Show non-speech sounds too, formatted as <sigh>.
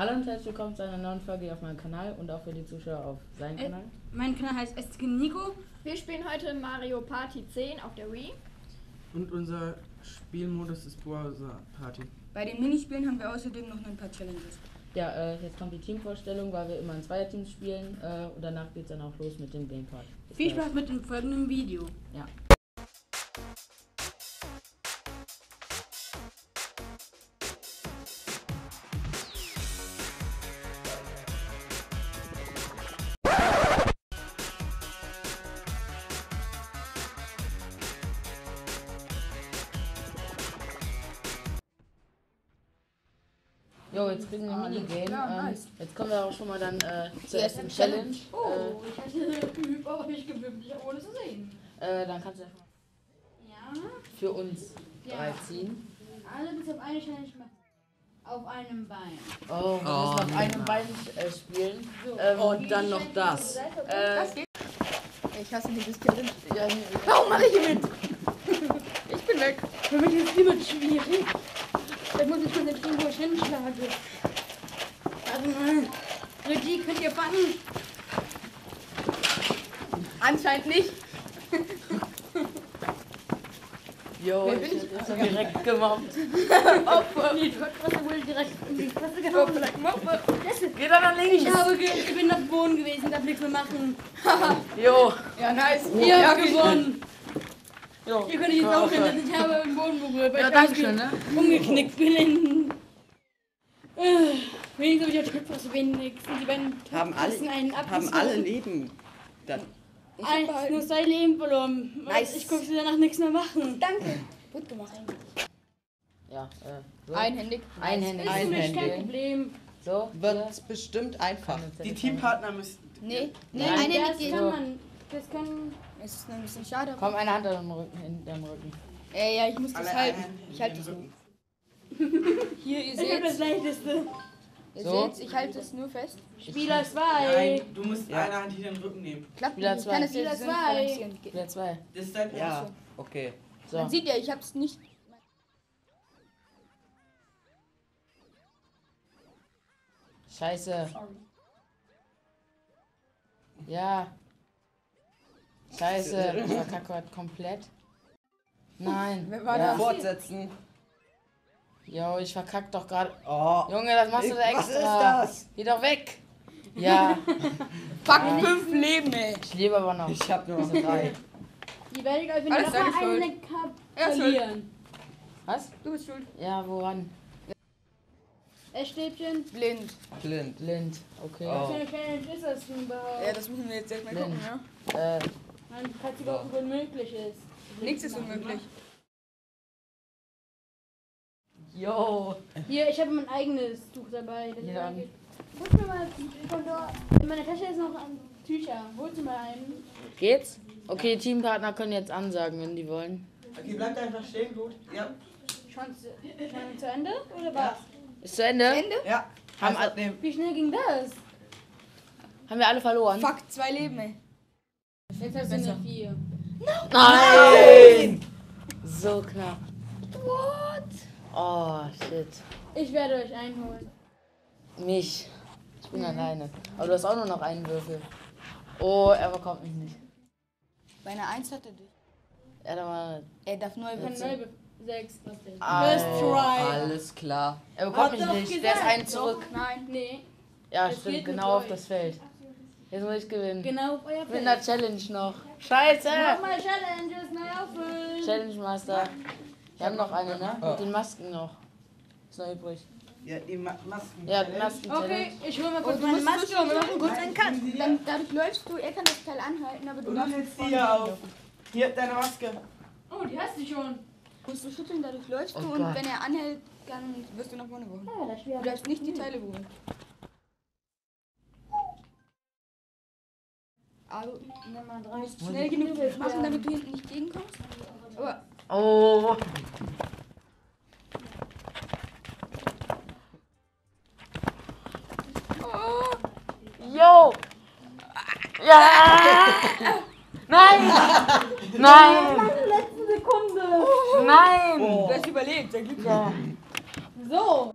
Hallo und herzlich willkommen zu einer neuen Folge auf meinem Kanal und auch für die Zuschauer auf seinem Äh, Kanal. Mein Kanal heißt Eskin Nico. Wir spielen heute Mario Party 10 auf der Wii. Und unser Spielmodus ist Browser Party. Bei den Minispielen haben wir außerdem noch ein paar Challenges. Ja, äh, jetzt kommt die Teamvorstellung, weil wir immer in Zweierteams spielen äh, und danach geht es dann auch los mit dem Gamepad. Viel. Spaß mit dem folgenden Video. Ja. Jo, jetzt kriegen wir ein Minigame. Ja, ähm, nice. Jetzt kommen wir auch schon mal dann äh, zur erste ersten Challenge. Oh, ich hatte geübt, aber nicht gewünscht, ohne zu sehen. Äh, äh, dann kannst du ja Ja, für uns Ja. drei ziehen. alle bis auf eine Challenge machen. Auf einem Bein. Oh, wir Oh, müssen auf einem. Bein äh, spielen. So. Ähm, Und dann noch das. Äh, Ich hasse dieses Challenge. ja, Warum mache ich hier mit? ich bin weg. Für mich ist die mit schwierig. Da muss ich konzentrieren, wo ich hinschlage. Warte mal. Regie, könnt ihr fangen? Anscheinend nicht. <laughs> Jo, Wer ich bin ich? so direkt gemobbt. Opfer. Die Drückwasser wurde direkt in die Fresse gehauen. Vielleicht Opfer. Geh dann nach links. Ich habe ich bin auf Boden gewesen, darf nichts mehr machen. Jo. Ja, nice. Ihr habt gewonnen. Jo. Ihr könnt jetzt auch hin, ich habe den Boden berührt. weil Ja, ich danke schön, ne? Umgeknickt bin in... Äh, Wenigstens habe ich auf Drückwasser wenigstens. Die beiden Haben alle, einen haben alle Leben. Dann. Eins, nur zwei Leben verloren. Nice. Ich konnte danach nichts mehr machen. Danke. Gut gemacht. Ja, äh, so. Einhändig. Einhändig. Das ist mir kein. Problem. So. Wird bestimmt einfach. Die Teampartner müssen. Nee, nee, Nein, einhändig geht. kann man... Das kann... Es ist ein bisschen schade. Komm, eine Hand an deinem Rücken, in deinem Rücken. Äh, ja, ich muss das Alle halten. Einheiten <laughs> Ich halte nur. Rücken. Hier, ihr Ich habe das seht, leichteste. ihr So. seht, ich halte es nur fest. Spieler 2. Nein, du musst Ja. eine Hand hier in den Rücken nehmen. Klappt Spieler nicht. Ich zwei. kann es Spieler jetzt zwei. balancieren. Geht. Wieder zwei. Das ist dein Ja, okay. So. Man sieht ja, ich hab's nicht. Scheiße. Ja. Scheiße. Ich verkacke heute komplett. Nein. Wer war ja. das? Fortsetzen. Jo, ich verkack doch gerade. Oh. Junge, das machst du da Was extra. ist das? Geh doch weg. Ja, <laughs> Fuck, fünf Leben, ey. ich lebe aber noch. Ich hab nur noch drei. <laughs> Die werde ich euch, wenn Alles ihr deine noch mal eine Cup Er verlieren. Was? Du bist schuld. Ja, woran? Essstäbchen. Blind. Blind. Blind. Okay. Oh. Was für eine Challenge ist das denn überhaupt? Ja, das müssen wir jetzt erstmal gucken, ja. Äh, Man, falls überhaupt unmöglich ist. Nichts ist unmöglich. yo. Hier, ich habe mein eigenes Tuch dabei. Das Ja. Holst mir mal von dort. In meiner Tasche ist noch ein Tücher. Holst du mal einen? Geht's? Okay, Teampartner können jetzt ansagen, wenn die wollen. Okay, bleibt einfach stehen, gut. Ja. Schon zu, schon zu Ende? Oder was? Ist zu Ende? Ende? Ja. Haben, Also. Wie schnell ging das? haben wir alle verloren? Fuck, zwei Leben, ey. Jetzt hast du eine 4. Nein! So knapp. What? Oh, shit. Ich werde euch einholen. Mich. Ich bin alleine. Aber du hast auch nur noch einen Würfel. Oh, er bekommt mich nicht. Bei einer 1 hat er dich. Er hat aber. Er darf neu Von beziehen. Neube 6. Was denn? First try. Alles klar. Er bekommt Hab mich doch nicht. Der ist gesagt. einen zurück. Nein. Nee. Ja, Das stimmt. Genau auf euch. das Feld. Jetzt muss ich gewinnen. Genau auf euer Mit Feld. einer Challenge noch. Scheiße! Nochmal Challenges neu auffüllen. Challenge Master. Wir haben noch eine, ne? Oh. Mit den Masken noch. Ist noch übrig. Ja, die Ma Masken. Ja, die Masken Okay, ich hole mal kurz du meine musst Maske. wir machen kurz Nein, einen Cut. Dann, dadurch läufst du, er kann das Teil anhalten, aber du Und die vorne hier auf. Hier, deine Maske. Oh, die hast du schon. Musst du schütteln, dadurch läufst Oh du Gott. und wenn er anhält, dann wirst du nach vorne geholt. Ja, das Du darfst nicht die Teile berühren. Also, Nummer 3. musst schnell genug machen, damit du hinten nicht gegenkommst. Aber Oh! Yo! Ja! Nein! Nein! Letzte Sekunde. Nein! Oh. du hast überlebt, sehr Glück. Ja. So.